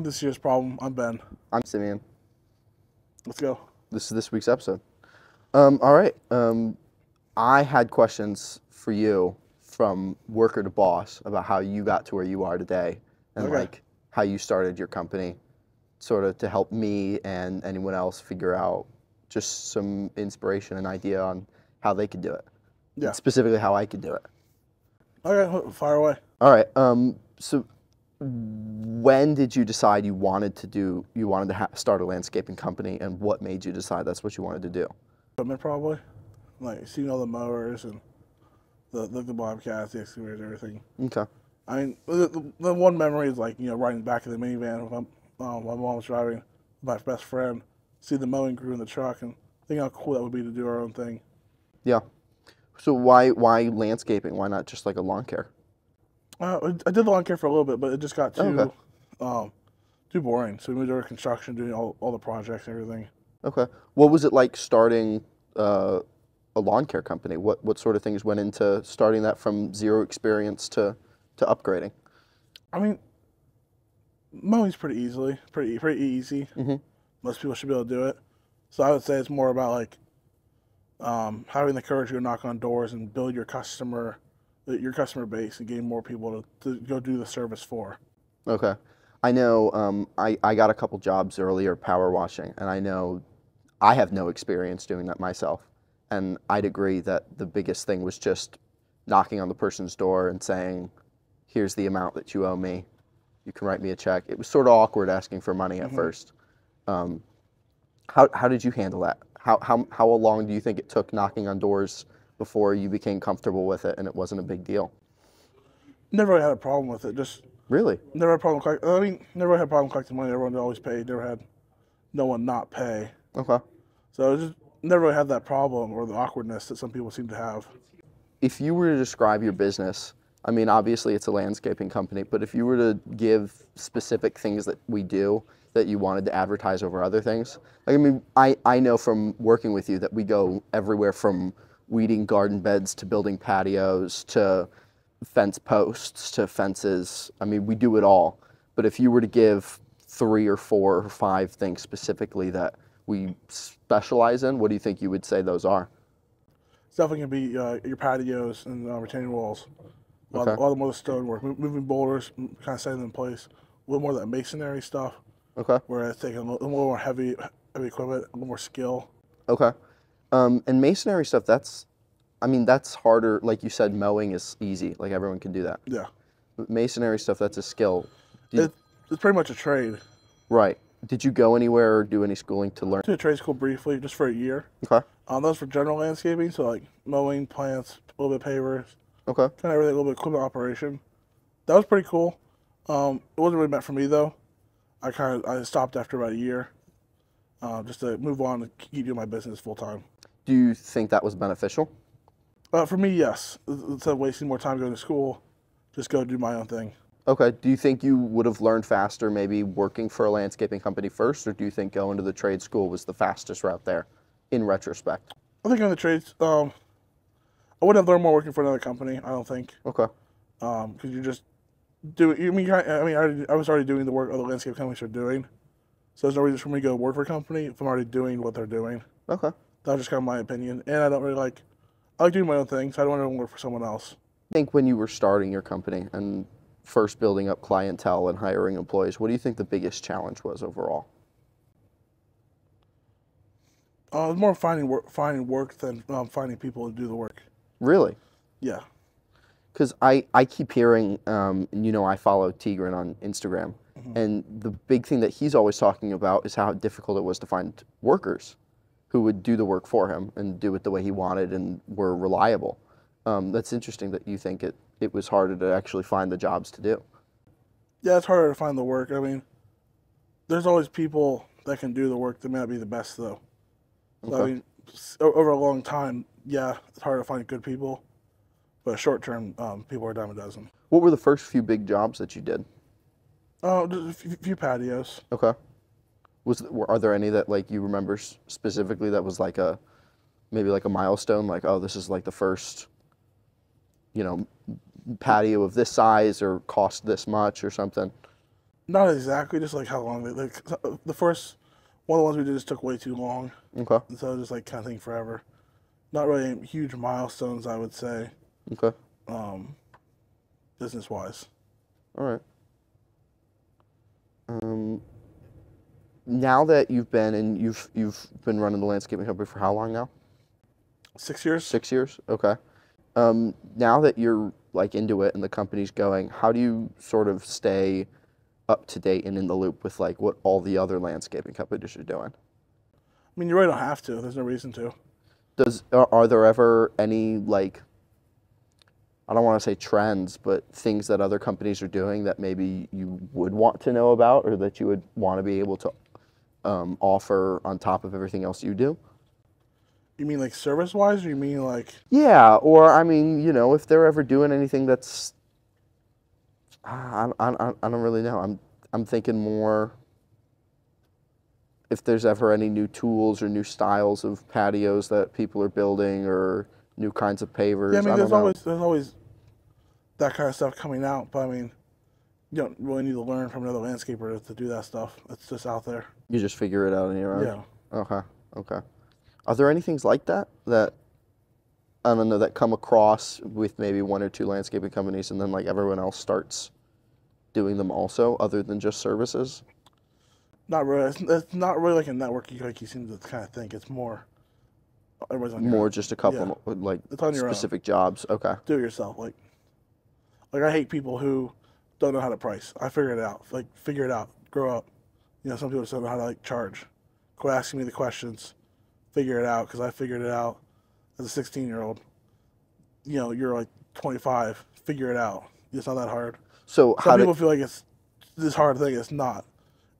This year's problem. I'm Ben. I'm Simeon. Let's go. This is this week's episode. Um, all right. Um, I had questions for you from worker to boss about how you got to where you are today and Okay. like how you started your company, sort of to help me and anyone else figure out just some inspiration and idea on how they could do it. Yeah. Specifically, how I could do it. Okay, fire away. All right. Um, so, when did you decide you wanted to do? You wanted to ha- start a landscaping company, and what made you decide that's what you wanted to do? Equipment probably. Like seeing all the mowers and the the, the bobcats, the excavators, everything. Okay. I mean, the, the, one memory is like you know riding back in the minivan with my, uh, my mom was driving, my best friend, see the mowing crew in the truck, and think how cool that would be to do our own thing. Yeah. So why why landscaping? Why not just like a lawn care? Uh, I did lawn care for a little bit, but it just got too Okay. um, too boring. So we moved over to construction, doing all, all the projects and everything. Okay. What was it like starting uh, a lawn care company? What what sort of things went into starting that from zero experience to to upgrading? I mean, mowing's pretty easily, pretty pretty easy. Mhm. Most people should be able to do it. So I would say it's more about like um, having the courage to knock on doors and build your customer, your customer base, and getting more people to, to go do the service for. Okay. I know um, I, I got a couple jobs earlier power washing, and I know I have no experience doing that myself. And I'd agree that the biggest thing was just knocking on the person's door and saying, here's the amount that you owe me. You can write me a check. It was sort of awkward asking for money at first. Um, how, how did you handle that? How, how, how long do you think it took knocking on doors before you became comfortable with it and it wasn't a big deal? Never really had a problem with it. Just Really? never had a problem. Collect, I mean, never had a problem collecting money. Everyone always paid. Never had no one not pay. Okay. So just never really had that problem or the awkwardness that some people seem to have. if you were to describe your business, I mean, obviously it's a landscaping company, but if you were to give specific things that we do that you wanted to advertise over other things, like, I mean, I, I know from working with you that we go everywhere from weeding garden beds to building patios to fence posts to fences. I mean, we do it all. But if you were to give three or four or five things specifically that we specialize in, what do you think you would say those are? It's definitely gonna be uh, your patios and uh, retaining walls. A lot, Okay. a lot more of the stonework, mo- moving boulders, kind of setting them in place. A little more of that masonry stuff, Okay. where it's taking a little, a little more heavy, heavy equipment, a little more skill. Okay. Um, and masonry stuff, that's, I mean, that's harder. Like you said, mowing is easy. Like everyone can do that. Yeah, But masonry stuff, that's a skill. Did, it, it's pretty much a trade. right. Did you go anywhere or do any schooling to learn? To a trade school briefly, just for a year. Okay. Um, those for general landscaping, so like mowing, plants, a little bit of pavers, Okay. kind of everything, a little bit of equipment operation. That was pretty cool. Um, it wasn't really meant for me though. I kind of I stopped after about a year, uh, just to move on and keep doing my business full time. Do you think that was beneficial? Uh, for me, yes. Instead of wasting more time going to school, just go do my own thing. Okay. Do you think you would have learned faster maybe working for a landscaping company first, or do you think going to the trade school was the fastest route there in retrospect? I think on the trades, um, I wouldn't have learned more working for another company. I don't think, Okay. because you're just doing. I mean, I mean, I, already, I was already doing the work other landscape companies are doing, so there's no reason for me to go work for a company if I'm already doing what they're doing. Okay. That's just kind of my opinion, and I don't really like. I like doing my own thing, so I don't want to work for someone else. I think when you were starting your company and first building up clientele and hiring employees, what do you think the biggest challenge was overall? Uh, more finding work, finding work than um, finding people to do the work. Really? Yeah, Because I, I keep hearing, um, and you know, I follow Tigran on Instagram, and the big thing that he's always talking about is how difficult it was to find workers who would do the work for him and do it the way he wanted and were reliable. Um, that's interesting that you think it, it was harder to actually find the jobs to do. yeah, it's harder to find the work. I mean, there's always people that can do the work that may not be the best though. So, I mean, over a long time, yeah, it's hard to find good people, but short term, um, people are a dime a dozen. What were the first few big jobs that you did? Oh, just a few patios. Okay. Was were, are there any that like you remember specifically that was like a maybe like a milestone like oh this is like the first you know patio of this size or cost this much or something? Not exactly, just like how long they like the first one of the ones we did just took way too long, Okay. and so just like kind of taking forever. Not really huge milestones, I would say, Okay. um, business wise. All right. Um, now that you've been and you've you've been running the landscaping company for how long now? Six years. Six years. Okay. Um, now that you're like into it and the company's going, how do you sort of stay up to date and in the loop with like what all the other landscaping companies are doing? I mean, you really don't have to. There's no reason to. Does are, are there ever any like I don't want to say trends, but things that other companies are doing that maybe you would want to know about or that you would want to be able to um, offer on top of everything else you do? You mean like service wise, or you mean like Yeah, or I mean, you know, if they're ever doing anything that's, I, I, I, I don't really know. I'm I'm thinking more. If there's ever any new tools or new styles of patios that people are building, or new kinds of pavers, yeah? I mean, don't there's know. always there's always that kind of stuff coming out, but I mean, you don't really need to learn from another landscaper to, do that stuff. It's just out there. you just figure it out on your own. Yeah. Okay. Okay. Are there any things like that that I don't know that come across with maybe one or two landscaping companies, and then like everyone else starts doing them also, other than just services? Not really. It's, it's not really like a network you like you seem to kind of think. It's more. Everybody's on your More own. just a couple Yeah. like It's on your own. specific jobs. Okay. Do it yourself. Like, like I hate people who don't know how to price. I figured it out. Like, figure it out. Grow up. You know, some people just don't know how to like charge. Quit asking me the questions. Figure it out because I figured it out as a 16 year old. You know, you're like 25. Figure it out. It's not that hard. So Some how people do feel like it's this hard thing. It's not.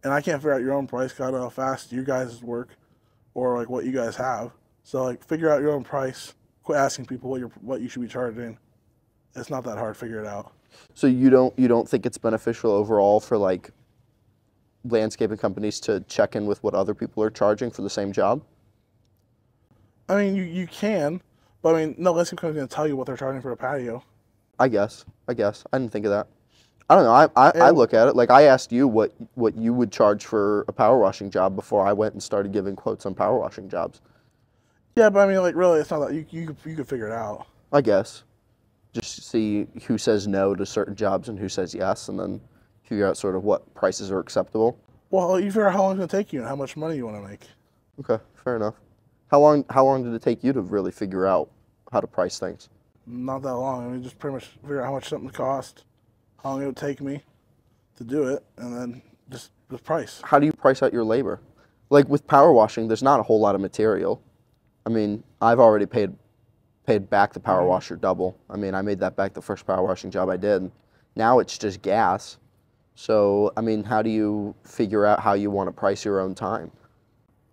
And I can't figure out your own price 'cause I don't know how fast you guys work or like what you guys have. So like figure out your own price. Quit asking people what you what you should be charging. It's not that hard. Figure it out. So you don't you don't think it's beneficial overall for like landscaping companies to check in with what other people are charging for the same job? I mean, you, you can, but I mean, no landscape company's gonna tell you what they're charging for a patio. I guess. I guess. I didn't think of that. I don't know. I, I, I look at it like I asked you what what you would charge for a power washing job before I went and started giving quotes on power washing jobs. Yeah, but I mean, like really, it's not that you you could- you could figure it out. I guess. Just see who says no to certain jobs and who says yes, and then figure out sort of what prices are acceptable. Well, you figure out how long it's gonna take you and how much money you want to make. Okay, fair enough. How long how long did it take you to really figure out how to price things? Not that long. I mean, just pretty much figure out how much something cost, how long it would take me to do it, and then just the price. How do you price out your labor? Like with power washing, there's not a whole lot of material. I mean, I've already paid paid back the power washer double. I mean, I made that back the first power washing job I did. Now it's just gas. So, I mean, how do you figure out how you want to price your own time?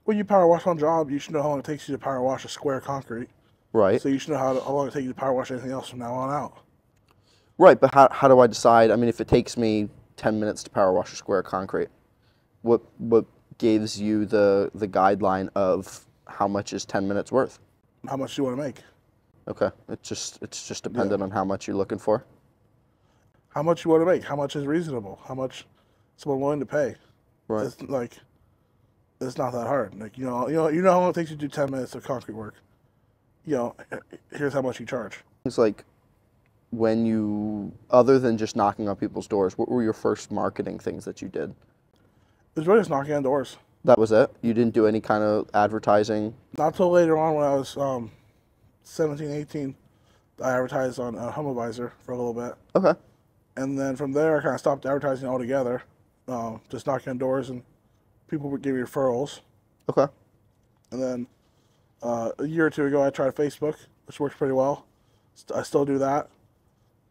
When you power wash one job, you should know how long it takes you to power wash a square concrete. Right. So you should know how, to, how long it takes you to power wash anything else from now on out. Right, but how, how do I decide? I mean, if it takes me 10 minutes to power wash a square concrete, what what gives you the the guideline of how much is 10 minutes worth? How much do you want to make? Okay, it's just it's just dependent on how much you're looking for. How much you want to make? How much is reasonable? How much someone willing to pay? Right. It's like it's not that hard. Like you know, you know, you know how long it takes you to do ten minutes of concrete work. You know, here's how much you charge. It's like when you other than just knocking on people's doors, what were your first marketing things that you did? It was really just knocking on doors. That was it. You didn't do any kind of advertising. Not till later on when I was um, 17, 18, I advertised on uh, HomeAdvisor for a little bit. Okay. And then from there, I kind of stopped advertising altogether. Um, just knocking on doors and people would give me referrals. Okay. And then uh, a year or two ago, I tried Facebook, which works pretty well. St- I still do that.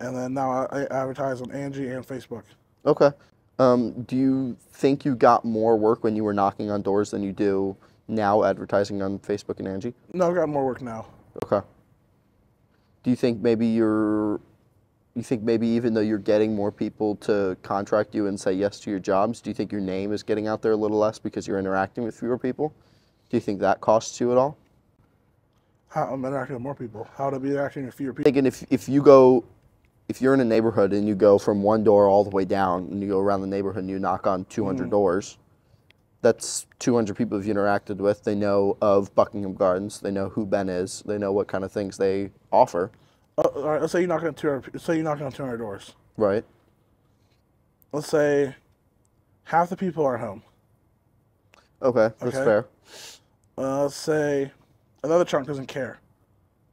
And then now I, I advertise on Angi and Facebook. Okay. Um, do you think you got more work when you were knocking on doors than you do now advertising on Facebook and Angi? No, I've got more work now. Okay. Do you think maybe you're you think maybe even though you're getting more people to contract you and say yes to your jobs, do you think your name is getting out there a little less because you're interacting with fewer people? Do you think that costs you at all? How I'm interacting with more people. How to be interacting with fewer people. Thinking if if you go if you're in a neighborhood and you go from one door all the way down and you go around the neighborhood and you knock on 200 mm. doors, that's 200 people you've interacted with. They know of Buckingham Gardens. They know who Ben is. They know what kind of things they offer, Uh, all right, let's say you knock on 200. Let's say you knock on 200 doors. right? Let's say half the people are home. Okay, that's Okay. fair. Uh, let's say another chunk doesn't care,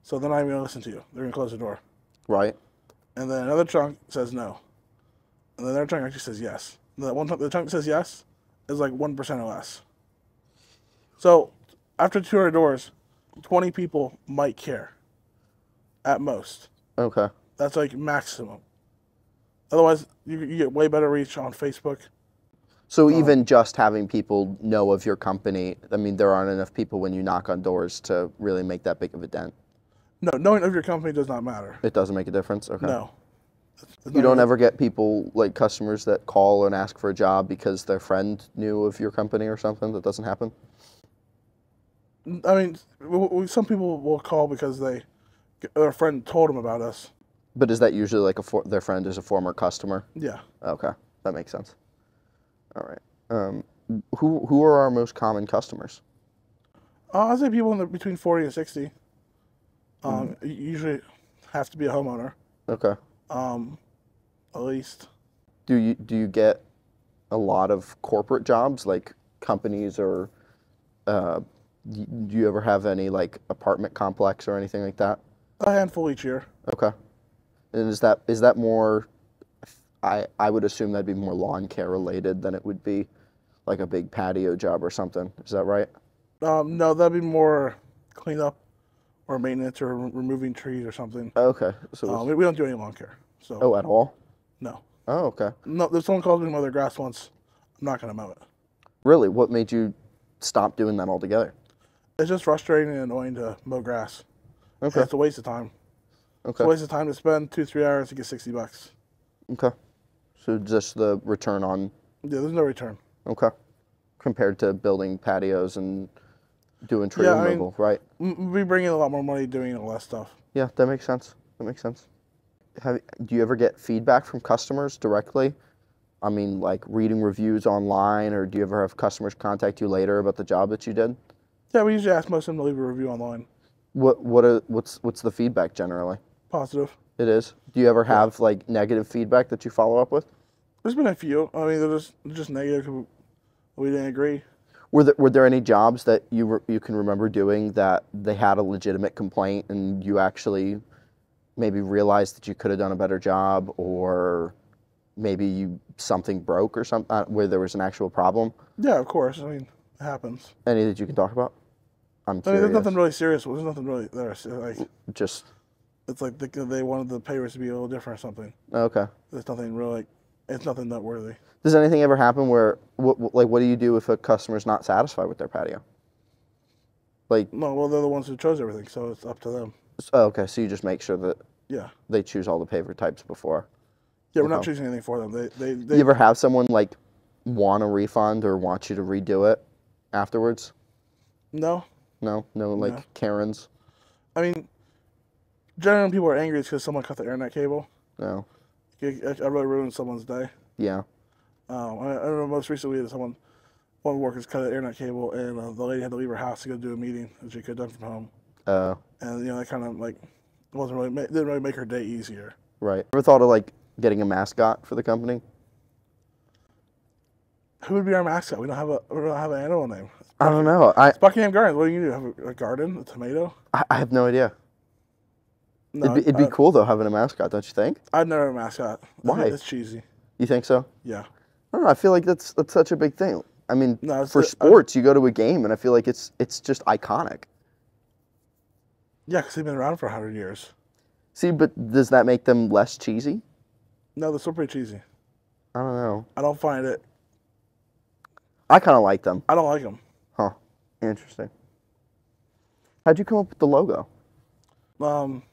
so they're not even gonna listen to you. They're gonna close the door. Right. And then another chunk says no, and then another chunk actually says yes. And that one chunk, the chunk that says yes is like one percent or less. So after 200 doors, 20 people might care, at most. Okay. That's like maximum. Otherwise, you, you get way better reach on Facebook. So um, even just having people know of your company, I mean, there aren't enough people when you knock on doors to really make that big of a dent. No, knowing of your company does not matter. It doesn't make a difference. Okay. No. You don't ever get people like customers that call and ask for a job because their friend knew of your company or something. That doesn't happen. I mean, some people will call because they their friend told them about us. But is that usually like a for- their friend is a former customer? Yeah. Okay, that makes sense. All right. Um, who who are our most common customers? Uh, I'd say people in the, between 40 and 60. Um, Mm-hmm. Usually have to be a homeowner, Okay. Um, at least. Do you do you get a lot of corporate jobs like companies or uh, do you ever have any like apartment complex or anything like that? A handful each year. Okay. And is that is that more? I I would assume that'd be more lawn care related than it would be like a big patio job or something. Is that right? Um, no, that'd be more cleanup or maintenance or re- removing trees or something. Okay. So Um, we, we don't do any lawn care. So, oh, at all? no. Oh, okay. No, if someone calls me to mow their grass once, I'm not going to mow it. Really? What made you stop doing that altogether? It's just frustrating and annoying to mow grass. Okay. It's a waste of time. It's Okay. a waste of time to spend two, three hours to get 60 bucks. Okay. So just the return on Yeah, there's no return. okay compared to building patios and doing tree Yeah, I mean- removal, right? We bring in a lot more money doing all that stuff. Yeah, that makes sense. That makes sense. Have do you ever get feedback from customers directly? I mean, like reading reviews online, or do you ever have customers contact you later about the job that you did? Yeah, we usually ask most of them to leave a review online. What what are, what's what's the feedback generally? Positive. It is. Do you ever have like negative feedback that you follow up with? There's been a few. I mean, they're just they're just negative. We didn't agree. Were there, were there any jobs that you re, you can remember doing that they had a legitimate complaint and you actually maybe realized that you could have done a better job, or maybe you something broke or something uh, where there was an actual problem? Yeah, of course. I mean, it happens. Any that you can talk about? I'm I mean, there's nothing really serious. There's nothing really there. Like, Just it's like they, they wanted the pay rates to be a little different or something. okay. There's nothing really. It's nothing noteworthy. Does anything ever happen where what, what- like what do you do if a customer's not satisfied with their patio? Like No, well, they're the ones who chose everything, so it's up to them. oh, okay, so you just make sure that Yeah. they choose all the paver types before. Yeah, we're not choosing anything for them. They, they, they you ever have someone like want a refund or want you to redo it afterwards? no. No, no, like No. Karens. I mean, generally, when people are angry, it's because someone cut the internet cable. No, I, I really ruined someone's day. yeah, Um, I, I remember most recently that someone, one of the workers cut an internet cable, and uh, the lady had to leave her house to go do a meeting that she could have done from home. uh, And you know, that kind of like wasn't really ma- didn't really make her day easier. right. Ever thought of like getting a mascot for the company? Who would be our mascot? We don't have a we don't have an animal name. I don't know. I It's Buckingham Gardens. What do you do? Have a, a garden, a tomato? I I have no idea. No, it'd be, it'd be I, cool though having a mascot, don't you think? I'd never have a mascot. Why? It's cheesy. You think so? Yeah. I don't know. I feel like that's that's such a big thing. I mean, No, for the- I- sports, you go to a game, and I feel like it's it's just iconic. Yeah, because they've been around for hundred years. See, but does that make them less cheesy? No, they're still pretty cheesy. I don't know. I don't find it. I kind of like them. I don't like them. Huh. Interesting. How'd you come up with the logo? Um,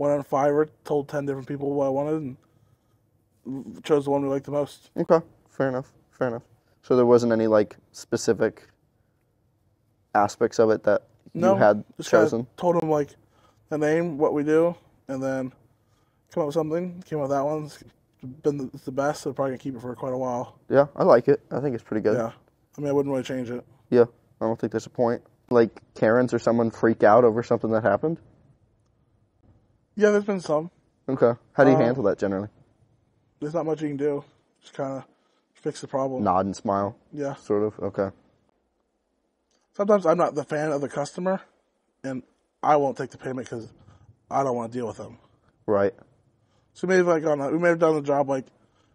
went on Fiverr, told ten different people what I wanted, and chose the one we liked the most. Okay, fair enough. Fair enough. So there wasn't any like specific aspects of it that No, you had just chosen. told them like the name, what we do, and then come up with something. Came up with that one. It's been the, it's the best. So probably gonna keep it for quite a while. Yeah, I like it. I think it's pretty good. Yeah. I mean, I wouldn't really change it. Yeah, I don't think there's a point. Like Karens or someone freak out over something that happened. Yeah, there's been some. Okay, how do you Um, handle that generally? There's not much you can do. Just kind of fix the problem. Nod and smile, Yeah. sort of. Okay. Sometimes I'm not the fan of the customer, and I won't take the payment because I don't want to deal with them. Right. So maybe like on a, we may have done the job like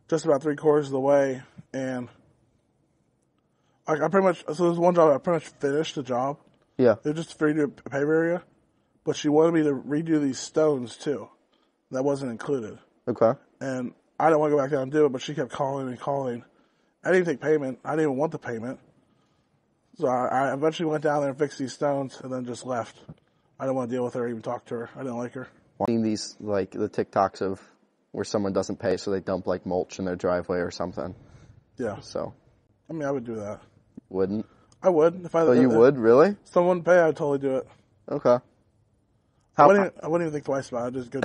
just about three quarters of the way, and like I pretty much so there's one job I pretty much finished the job. Yeah. It was just redo a pave area, but she wanted me to redo these stones too. That wasn't included, Okay. and I didn't want to go back down and do it. But she kept calling and calling. I didn't take payment. I didn't even want the payment. So I, I eventually went down there and fixed these stones, and then just left. I didn't want to deal with her, or even talk to her. I didn't like her. Seen these like the TikToks of where someone doesn't pay, so they dump like mulch in their driveway or something. Yeah, So I mean, I would do that. wouldn't. I would if I. Oh, you would really? Someone pay, I'd totally do it. Okay. I wouldn't, even, I wouldn't even think twice about it. Just go.